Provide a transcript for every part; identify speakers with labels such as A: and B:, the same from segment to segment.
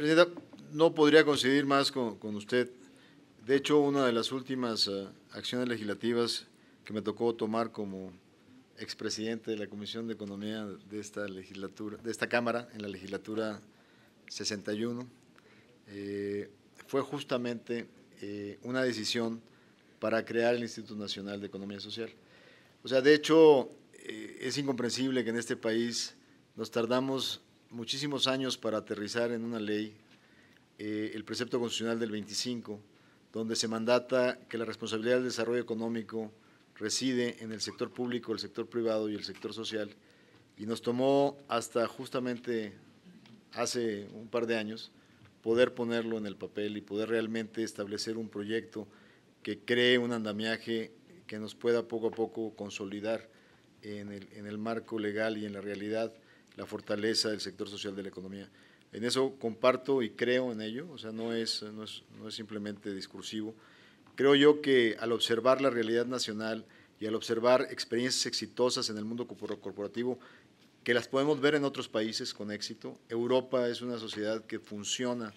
A: Presidenta, no podría coincidir más con, usted. De hecho, una de las últimas eh, acciones legislativas que me tocó tomar como expresidente de la Comisión de Economía de esta legislatura, de esta Cámara, en la legislatura 61, eh, fue justamente eh, una decisión para crear el Instituto Nacional de Economía Social. O sea, de hecho, es incomprensible que en este país nos tardamos muchísimos años para aterrizar en una ley eh, el precepto constitucional del 25, donde se mandata que la responsabilidad del desarrollo económico reside en el sector público, el sector privado y el sector social, y nos tomó hasta justamente hace un par de años poder ponerlo en el papel y poder realmente establecer un proyecto que cree un andamiaje que nos pueda poco a poco consolidar en el, en el marco legal y en la realidad la fortaleza del sector social de la economía. En eso comparto y creo en ello, o sea, no es, no es, no es simplemente discursivo. Creo yo que al observar la realidad nacional y al observar experiencias exitosas en el mundo corporativo, que las podemos ver en otros países con éxito, Europa es una sociedad que funciona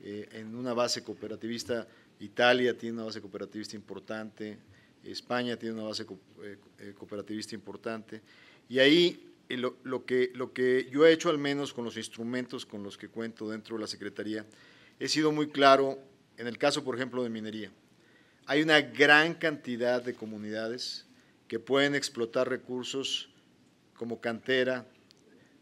A: eh, en una base cooperativista, Italia tiene una base cooperativista importante, España tiene una base eh, eh, cooperativista importante, y ahí lo, que, lo que yo he hecho al menos con los instrumentos con los que cuento dentro de la Secretaría, he sido muy claro en el caso, por ejemplo, de minería. Hay una gran cantidad de comunidades que pueden explotar recursos como cantera,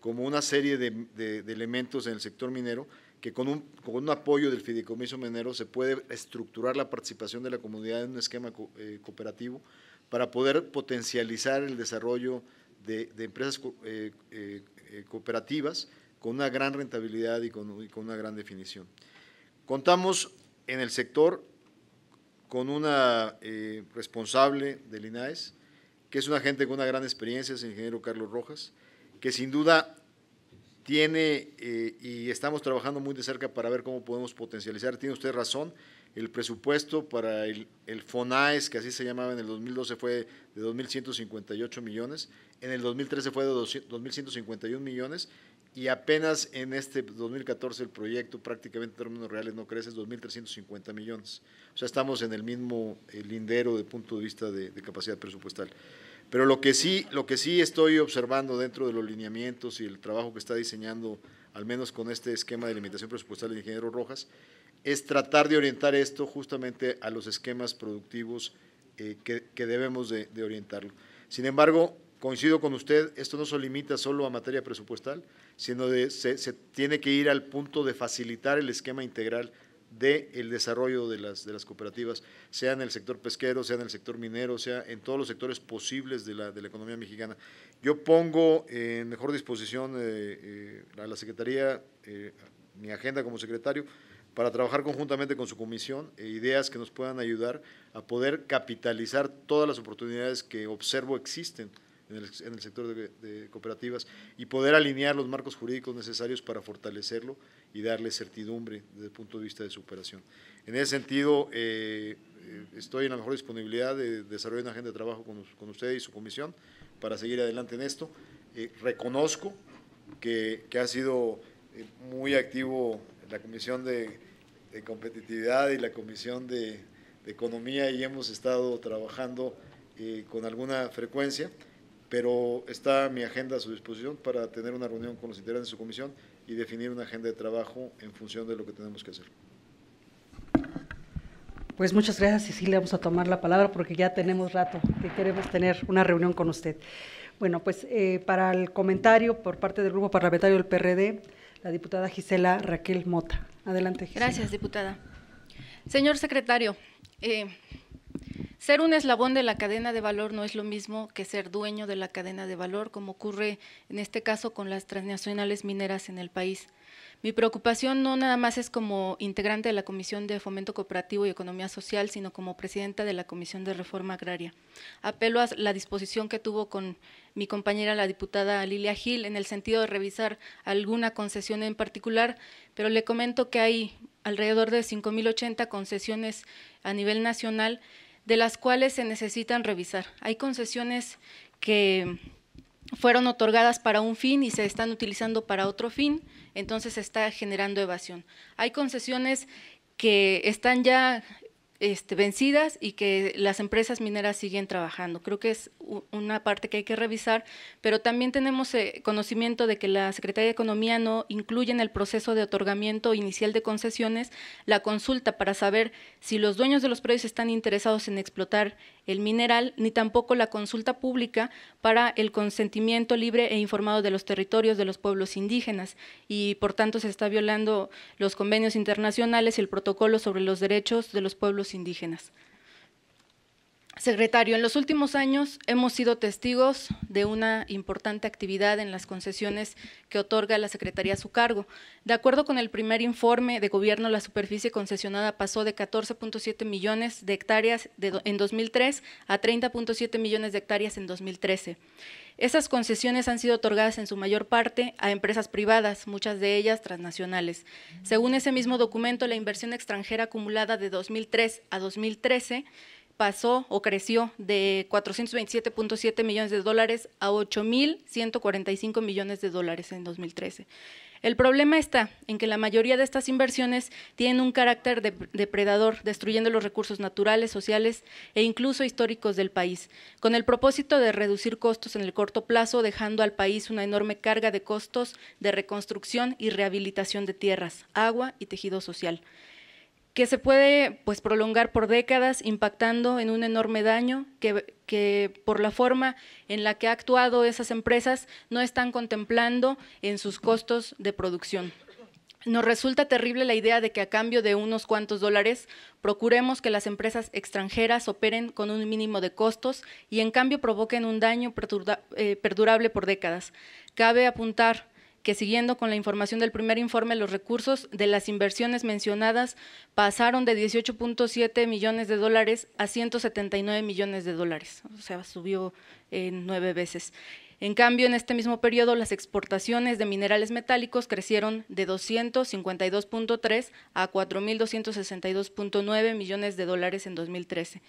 A: como una serie de, elementos en el sector minero, que con un, con un, apoyo del fideicomiso minero se puede estructurar la participación de la comunidad en un esquema eh, cooperativo para poder potencializar el desarrollo de, empresas eh, eh, eh, cooperativas con una gran rentabilidad y con, una gran definición. Contamos en el sector con una responsable del INAES, que es una gente con una gran experiencia, es el ingeniero Carlos Rojas, que sin duda tiene, y estamos trabajando muy de cerca para ver cómo podemos potencializar, tiene usted razón, el presupuesto para el, el, FONAES, que así se llamaba en el 2012, fue de 2.158 millones, en el 2013 fue de 2.151 millones y apenas en este 2014 el proyecto prácticamente en términos reales no crece, es 2.350 millones. O sea, estamos en el mismo eh, lindero de punto de vista de, capacidad presupuestal. Pero lo que, sí, lo que sí estoy observando dentro de los lineamientos y el trabajo que está diseñando, al menos con este esquema de limitación presupuestal del ingeniero Rojas, es tratar de orientar esto justamente a los esquemas productivos eh, que, debemos de, orientarlo. Sin embargo, coincido con usted, esto no se limita solo a materia presupuestal, sino de, se, tiene que ir al punto de facilitar el esquema integral del el desarrollo de las, de las cooperativas, sea en el sector pesquero, sea en el sector minero, sea en todos los sectores posibles de la, de la economía mexicana. Yo pongo en mejor disposición eh, eh, a la Secretaría mi agenda como secretario para trabajar conjuntamente con su comisión e ideas que nos puedan ayudar a poder capitalizar todas las oportunidades que observo existen en el, sector de, cooperativas y poder alinear los marcos jurídicos necesarios para fortalecerlo y darle certidumbre desde el punto de vista de su operación. En ese sentido, eh, eh, estoy en la mejor disponibilidad de desarrollar una agenda de trabajo con, con usted y su comisión para seguir adelante en esto. Eh, reconozco que, que, ha sido muy activo la Comisión de de competitividad y la Comisión de, Economía y hemos estado trabajando eh, con alguna frecuencia, pero está mi agenda a su disposición para tener una reunión con los integrantes de su comisión y definir una agenda de trabajo en función de lo que tenemos que hacer.
B: Pues muchas gracias, Cecilia. Vamos a tomar la palabra porque ya tenemos rato que queremos tener una reunión con usted. Bueno, pues eh, para el comentario por parte del Grupo Parlamentario del PRD, la diputada Gisela Raquel Mota. Adelante.
C: Gracias, diputada. Señor secretario, eh, ser un eslabón de la cadena de valor no es lo mismo que ser dueño de la cadena de valor, como ocurre en este caso con las transnacionales mineras en el país. Mi preocupación no nada más es como integrante de la Comisión de Fomento Cooperativo y Economía Social, sino como presidenta de la Comisión de Reforma Agraria. Apelo a la disposición que tuvo con mi compañera la diputada Lilia Gil en el sentido de revisar alguna concesión en particular, pero le comento que hay alrededor de 5.080 concesiones a nivel nacional, de las cuales se necesitan revisar. Hay concesiones que fueron otorgadas para un fin y se están utilizando para otro fin, entonces se está generando evasión. Hay concesiones que están ya este, vencidas y que las empresas mineras siguen trabajando. Creo que es una parte que hay que revisar, pero también tenemos eh, conocimiento de que la Secretaría de Economía no incluye en el proceso de otorgamiento inicial de concesiones la consulta para saber si los dueños de los predios están interesados en explotar el mineral, ni tampoco la consulta pública para el consentimiento libre e informado de los territorios de los pueblos indígenas y por tanto se está violando los convenios internacionales y el protocolo sobre los derechos de los pueblos indígenas. Secretario, en los últimos años hemos sido testigos de una importante actividad en las concesiones que otorga la Secretaría a su cargo. De acuerdo con el primer informe de gobierno, la superficie concesionada pasó de 14.7 millones de hectáreas en 2003 a 30.7 millones de hectáreas en 2013. Esas concesiones han sido otorgadas en su mayor parte a empresas privadas, muchas de ellas transnacionales. Según ese mismo documento, la inversión extranjera acumulada de 2003 a 2013 pasó o creció de 427.7 millones de dólares a 8.145 millones de dólares en 2013. El problema está en que la mayoría de estas inversiones tienen un carácter depredador, destruyendo los recursos naturales, sociales e incluso históricos del país, con el propósito de reducir costos en el corto plazo, dejando al país una enorme carga de costos de reconstrucción y rehabilitación de tierras, agua y tejido social que se puede pues, prolongar por décadas, impactando en un enorme daño que, que, por la forma en la que ha actuado esas empresas no están contemplando en sus costos de producción. Nos resulta terrible la idea de que a cambio de unos cuantos dólares procuremos que las empresas extranjeras operen con un mínimo de costos y en cambio provoquen un daño eh, perdurable por décadas. Cabe apuntar que siguiendo con la información del primer informe, los recursos de las inversiones mencionadas pasaron de 18.7 millones de dólares a 179 millones de dólares, o sea, subió en nueve veces. En cambio, en este mismo periodo, las exportaciones de minerales metálicos crecieron de 252.3 a 4.262.9 millones de dólares en 2013.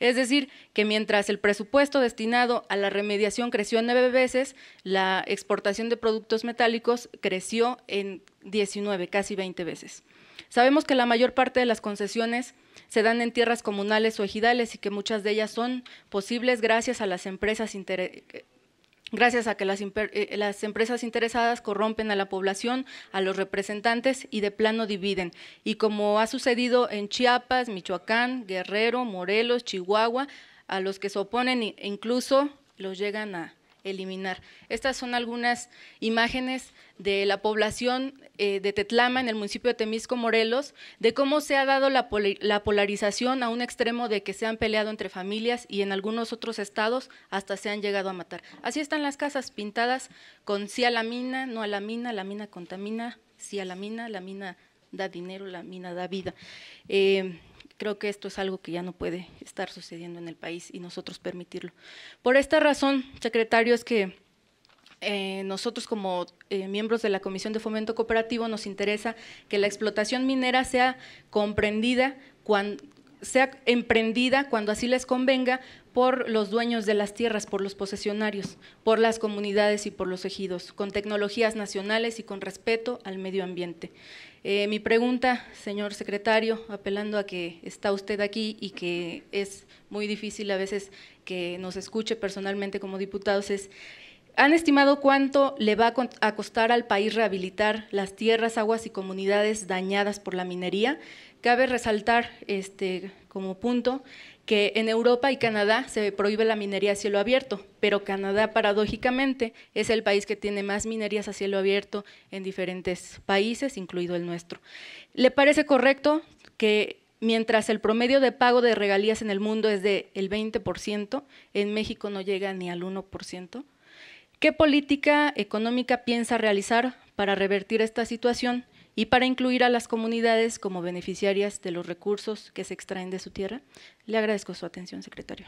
C: Es decir, que mientras el presupuesto destinado a la remediación creció nueve veces, la exportación de productos metálicos creció en 19, casi 20 veces. Sabemos que la mayor parte de las concesiones se dan en tierras comunales o ejidales y que muchas de ellas son posibles gracias a las empresas gracias a que eh, las, empresas interesadas corrompen a la población, a los representantes y de plano dividen. Y como ha sucedido en Chiapas, Michoacán, Guerrero, Morelos, Chihuahua, a los que se oponen incluso los llegan a eliminar. Estas son algunas imágenes de la población eh, de Tetlama, en el municipio de Temisco, Morelos, de cómo se ha dado la, polarización a un extremo de que se han peleado entre familias y en algunos otros estados hasta se han llegado a matar. Así están las casas pintadas con sí a la mina, no a la mina, la mina contamina, sí a la mina, la mina da dinero, la mina da vida. Eh, creo que esto es algo que ya no puede estar sucediendo en el país y nosotros permitirlo. Por esta razón, secretario, es que eh, nosotros como eh, miembros de la Comisión de Fomento Cooperativo nos interesa que la explotación minera sea comprendida, cuando, sea emprendida cuando así les convenga por los dueños de las tierras, por los posesionarios, por las comunidades y por los ejidos, con tecnologías nacionales y con respeto al medio ambiente. Eh, mi pregunta, señor secretario, apelando a que está usted aquí y que es muy difícil a veces que nos escuche personalmente como diputados, es ¿Han estimado cuánto le va a costar al país rehabilitar las tierras, aguas y comunidades dañadas por la minería? Cabe resaltar este, como punto que en Europa y Canadá se prohíbe la minería a cielo abierto, pero Canadá paradójicamente es el país que tiene más minerías a cielo abierto en diferentes países, incluido el nuestro. ¿Le parece correcto que mientras el promedio de pago de regalías en el mundo es del el 20%, en México no llega ni al 1%? ¿Qué política económica piensa realizar para revertir esta situación y para incluir a las comunidades como beneficiarias de los recursos que se extraen de su tierra? Le agradezco su atención, secretario.